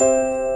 Música